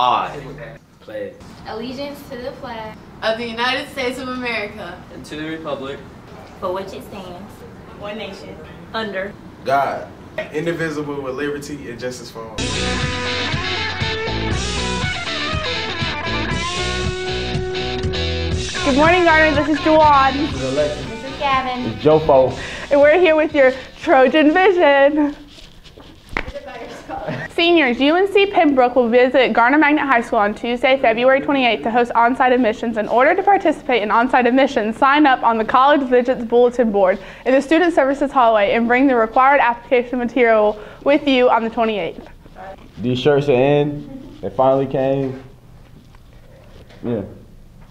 I pledge allegiance to the flag of the United States of America and to the republic for which it stands, one nation, under God, indivisible with liberty and justice for all. Good morning, Garner. This is Juwan. This is Alexis. This is Gavin. It's Jofo. And we're here with your Trojan Vision. Seniors, UNC Pembroke will visit Garner Magnet High School on Tuesday, February 28th to host on-site admissions. In order to participate in on-site admissions, sign up on the College Visits Bulletin Board in the Student Services Hallway and bring the required application material with you on the 28th. These shirts are in. They finally came. Yeah.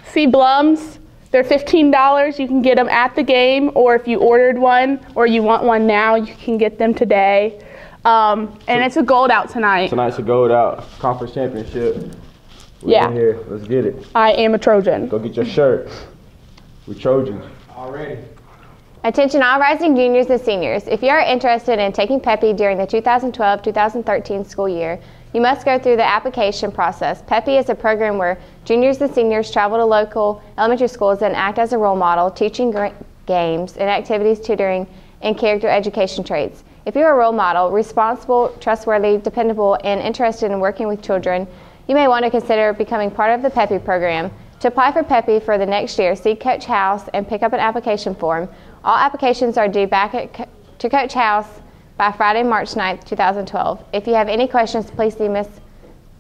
See Blums. They're $15. You can get them at the game, or if you ordered one or you want one now, you can get them today. Um, and it's a gold out tonight. Tonight's a gold out conference championship. We Yeah. here. Let's get it. I am a Trojan. Go get your shirt. We Trojans. Already. Attention all rising juniors and seniors. If you are interested in taking PEPI during the 2012-2013 school year, you must go through the application process. PEPI is a program where juniors and seniors travel to local elementary schools and act as a role model, teaching games and activities, tutoring, and character education traits. If you're a role model, responsible, trustworthy, dependable, and interested in working with children, you may want to consider becoming part of the PEPI program. To apply for PEPI for the next year, see Coach House and pick up an application form. All applications are due back Co- to Coach House by Friday, March 9th, 2012. If you have any questions, please see Miss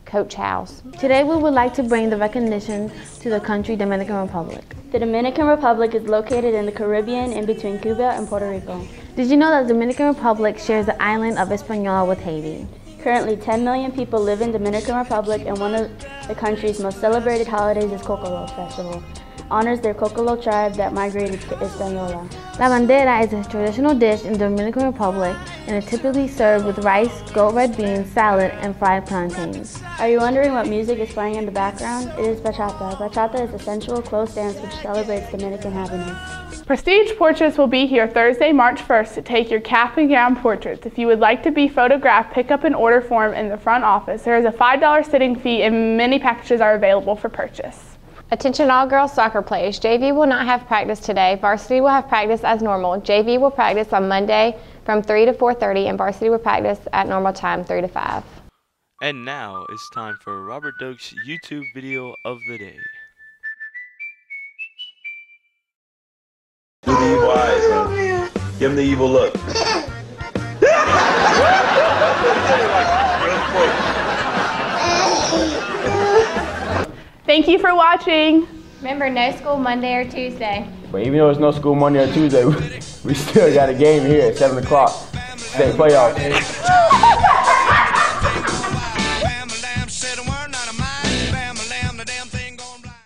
Coach House. Today we would like to bring the recognition to the country Dominican Republic. The Dominican Republic is located in the Caribbean in between Cuba and Puerto Rico. Did you know that the Dominican Republic shares the island of Hispaniola with Haiti? Currently, 10 million people live in Dominican Republic and one of the country's most celebrated holidays is Cocolo Festival. Honors their Cocolo tribe that migrated to Hispaniola. La bandera is a traditional dish in the Dominican Republic and is typically served with rice, goat red beans, salad, and fried plantains. Are you wondering what music is playing in the background? It is bachata. Bachata is a sensual close dance which celebrates Dominican happiness. Prestige Portraits will be here Thursday, March 1st to take your cap and gown portraits. If you would like to be photographed, pick up an order form in the front office. There is a $5 sitting fee and many packages are available for purchase. Attention all girls soccer players. JV will not have practice today. Varsity will have practice as normal. JV will practice on Monday from 3 to 4:30 and varsity will practice at normal time 3 to 5. And now it's time for Robert Doak's YouTube video of the day. Do the evil eyes, man. Give him the evil look. Thank you for watching. Remember no school Monday or Tuesday. But even though it's no school Monday or Tuesday, we, we still got a game here at 7 o'clock. State playoffs.